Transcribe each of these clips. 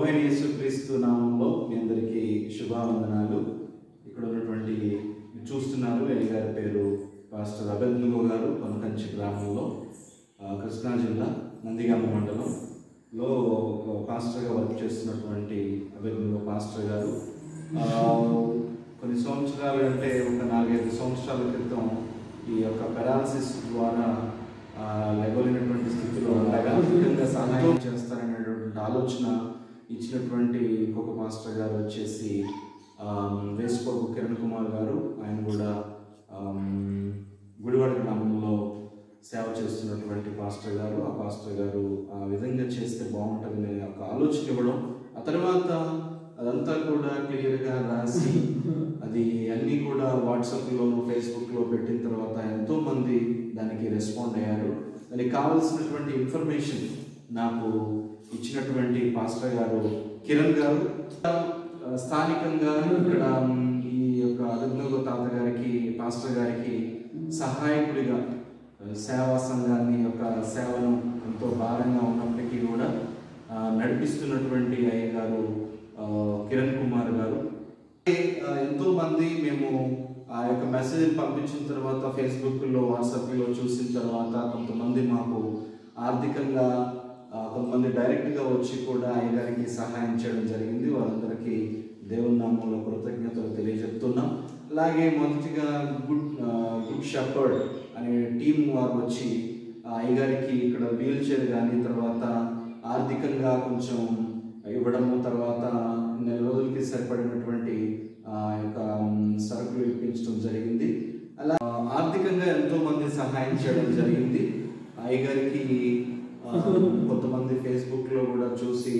ప్రభువైన యేసుక్రీస్తు నామంలో మీ అందరికీ శుభావందనాలు. ఇక్కడ ఉన్నటువంటి చూస్తున్నారు గారి పేరు పాస్టర్ అభినందో గారు కొనకంచి గ్రామంలో కృష్ణా జిల్లా నందిగామ మండలంలో పాస్టర్గా వర్క్ చేస్తున్నటువంటి అభినందో పాస్టర్ గారు. కొన్ని సంవత్సరాలు అంటే ఒక నాలుగైదు సంవత్సరాల క్రితం ఈ యొక్క పెరాలసిస్ ద్వారా లేవలేనటువంటి స్థితిలో ఉండగా సహాయం చేస్తారనేటువంటి ఆలోచన ఇచ్చినటువంటి ఇంకొక మాస్టర్ గారు వచ్చేసి ఆమ్, వేసుకోకు కిరణ్ కుమార్ గారు. ఆయన కూడా గుడివాడ గ్రామంలో సేవ చేస్తున్నటువంటి పాస్టర్ గారు. ఆ పాస్టర్ గారు ఆ విధంగా చేస్తే బాగుంటుందనే ఒక ఆలోచన ఇవ్వడం ఆ తర్వాత అదంతా కూడా క్లియర్గా రాసి అది అన్నీ కూడా వాట్సాప్లోను ఫేస్బుక్లో పెట్టిన తర్వాత ఎంతో మంది దానికి రెస్పాండ్ అయ్యారు. దానికి కావాల్సినటువంటి ఇన్ఫర్మేషన్ నాకు ఇచ్చినటువంటి పాస్టర్ గారు కిరణ్ గారు. స్థానికంగా ఇక్కడ ఈ యొక్క అభిజ్ఞ తాత గారికి పాస్టర్ గారికి సహాయకుడిగా సేవా సంఘాన్ని యొక్క సేవను ఎంతో భారంగా ఉన్నప్పటికీ కూడా నడిపిస్తున్నటువంటి అయ్య గారు కిరణ్ కుమార్ గారు. ఎంతో మంది మేము ఆ యొక్క మెసేజ్ పంపించిన తర్వాత ఫేస్బుక్లో వాట్సాప్లో చూసిన తర్వాత కొంతమంది మాకు ఆర్థికంగా కొంతమంది డైరెక్ట్గా వచ్చి కూడా అయ్యగారికి సహాయం చేయడం జరిగింది. వాళ్ళందరికీ దేవుని నామంలో కృతజ్ఞతలు తెలియజెప్తున్నాం. అలాగే మొదటిగా గుడ్ గుడ్ షెపర్డ్ అనే టీం వారు వచ్చి అయ్యగారికి ఇక్కడ వీల్ చైర్ కానీ తర్వాత ఆర్థికంగా కొంచెం ఇవ్వడము తర్వాత నెల రోజులకి సరిపడినటువంటి ఆ యొక్క సరుకులు ఇప్పించడం జరిగింది. అలా ఆర్థికంగా ఎంతోమంది సహాయం చేయడం జరిగింది. అయ్యగారికి ఆ, కొంతమంది ఫేస్బుక్లో కూడా చూసి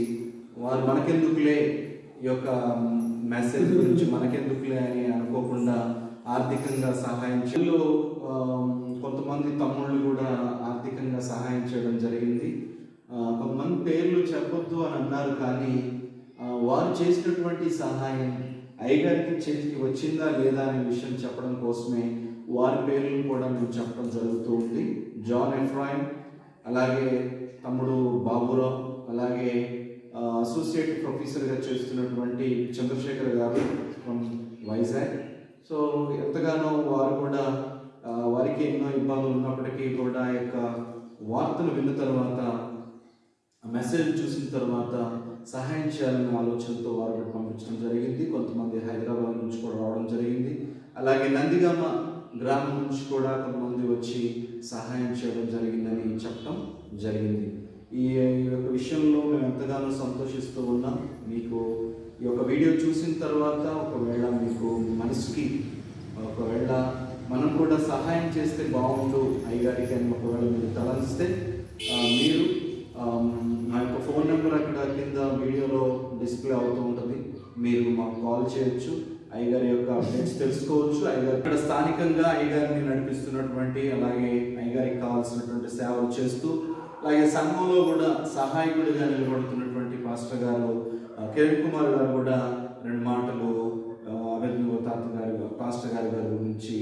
వారు మనకెందుకులే ఈ యొక్క మెసేజ్ గురించి మనకెందుకులే అని అనుకోకుండా ఆర్థికంగా సహాయం చేయలో కొంతమంది తమ్ముళ్ళు కూడా ఆర్థికంగా సహాయం చేయడం జరిగింది. కొంతమంది పేర్లు చెప్పొద్దు అని అన్నారు కానీ వారు చేసినటువంటి సహాయం అయ్యగారికి చేతికి వచ్చిందా లేదా అనే విషయం చెప్పడం కోసమే వారి పేర్లను కూడా మేము చెప్పడం జరుగుతూ ఉంది. జాన్ ఎఫ్రాయిన్ అలాగే తమ్ముడు బాబురావు. అలాగే అసోసియేట్ ప్రొఫెసర్గా చేస్తున్నటువంటి చంద్రశేఖర్ గారు ఫ్రమ్ వైజాగ్ సో ఎంతగానో వారు కూడా వారికి ఎన్నో ఇబ్బందులు ఉన్నప్పటికీ కూడా ఆ యొక్క వార్తలు విన్న తర్వాత మెసేజ్ చూసిన తర్వాత సహాయం చేయాలనే ఆలోచనతో వారు పంపించడం జరిగింది. కొంతమంది హైదరాబాద్ నుంచి కూడా రావడం జరిగింది. అలాగే నందిగామ గ్రామం నుంచి కూడా కొంతమంది వచ్చి సహాయం చేయడం జరిగిందని చెప్పడం జరిగింది. ఈ యొక్క విషయంలో మేము ఎంతగానో సంతోషిస్తూ ఉన్నాం. మీకు ఈ యొక్క వీడియో చూసిన తర్వాత ఒకవేళ మీకు మనసుకి ఒకవేళ మనం కూడా సహాయం చేస్తే బాగుండు అయ్యగారికి అని ఒకవేళ మీరు తలంచితే మీరు మా యొక్క ఫోన్ నెంబర్ అక్కడ కింద వీడియోలో డిస్ప్లే అవుతూ ఉంటుంది. మీరు మాకు కాల్ చేయొచ్చు. అయ్యగారి యొక్క అప్డేట్స్ తెలుసుకోవచ్చు. అయ్యగారు ఇక్కడ స్థానికంగా అయ్యగారిని నడిపిస్తున్నటువంటి అలాగే అయ్యగారికి కావాల్సినటువంటి సేవలు చేస్తూ అలాగే సంఘంలో కూడా సహాయకుడిగా నిలబడుతున్నటువంటి మాస్టర్ గారు కిరణ్ కుమార్ గారు కూడా రెండు మాటలు అభిజ్ఞ తాత గారి పాస్టర్ గారి గారి గురించి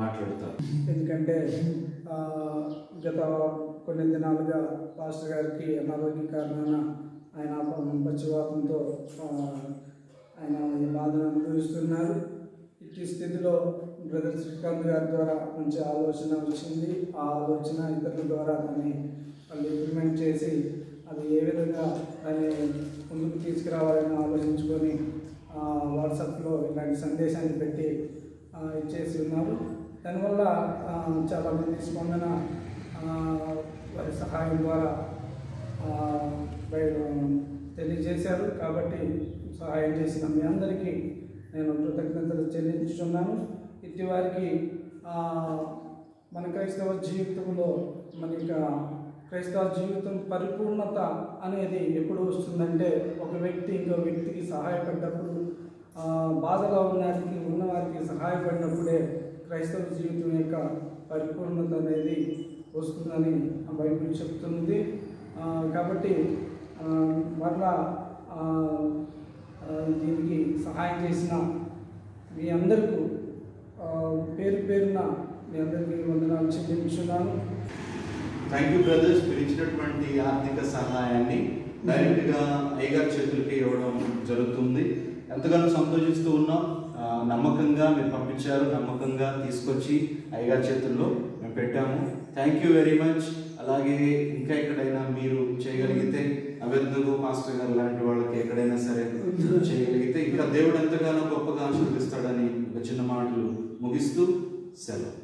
మాట్లాడతారు. ఎందుకంటే గత కొన్ని దినాలుగా పాస్టర్ గారికి అనారోగ్య కారణాన ఆయన పచ్చివాతంతో ఆయన బాధను అనుభవిస్తున్నారు. ఇట్టి స్థితిలో బ్రదర్ శ్రీకాంత్ గారి ద్వారా మంచి ఆలోచన వచ్చింది. ఆ ఆలోచన ఇతరుల ద్వారా దాన్ని వాళ్ళు ఇంప్లిమెంట్ చేసి అది ఏ విధంగా దాన్ని ముందుకు తీసుకురావాలని ఆలోచించుకొని వాట్సాప్లో ఇలాంటి సందేశాన్ని పెట్టి ఇచ్చేసి ఉన్నారు దానివల్ల చాలా చాలామంది స్పందన వారి సహాయం ద్వారా తెలియజేశారు. కాబట్టి సహాయం చేసిన మీ అందరికీ నేను కృతజ్ఞతలు చెల్లించుతున్నాను ఇట్టి వారికి మన క్రైస్తవ జీవితంలో మన యొక్క క్రైస్తవ జీవితం పరిపూర్ణత అనేది ఎప్పుడు వస్తుందంటే ఒక వ్యక్తి ఇంకో వ్యక్తికి సహాయపడ్డప్పుడు బాధగా బాధలో ఉన్న వారికి సహాయపడినప్పుడే క్రైస్తవ జీవితం యొక్క పరిపూర్ణత అనేది వస్తుందని ఆ బైబిల్ చెప్తుంది కాబట్టి మరలా దీనికి సహాయం చేసిన మీ అందరికీ పేరు పేరున మీ అందరికీ వందనాలు చెల్లించున్నాను థ్యాంక్ యూ బ్రదర్స్ పిలిచినటువంటి ఆర్థిక సహాయాన్ని డైరెక్ట్గా అయ్యగారి చేతులకి ఇవ్వడం జరుగుతుంది. ఎంతగానో సంతోషిస్తూ ఉన్నాం. నమ్మకంగా మీరు పంపించారు నమ్మకంగా తీసుకొచ్చి అయ్యగారి చేతుల్లో మేము పెట్టాము. థ్యాంక్ యూ వెరీ మచ్ అలాగే ఇంకా ఎక్కడైనా మీరు చేయగలిగితే అభ్యర్థులు మాస్టర్ గారు లాంటి వాళ్ళకి ఎక్కడైనా సరే చేయగలిగితే ఇంకా దేవుడు ఎంతగానో గొప్పగా ఆశీర్వదిస్తాడని ఒక చిన్న మాటలు ముగిస్తూ సెలవు.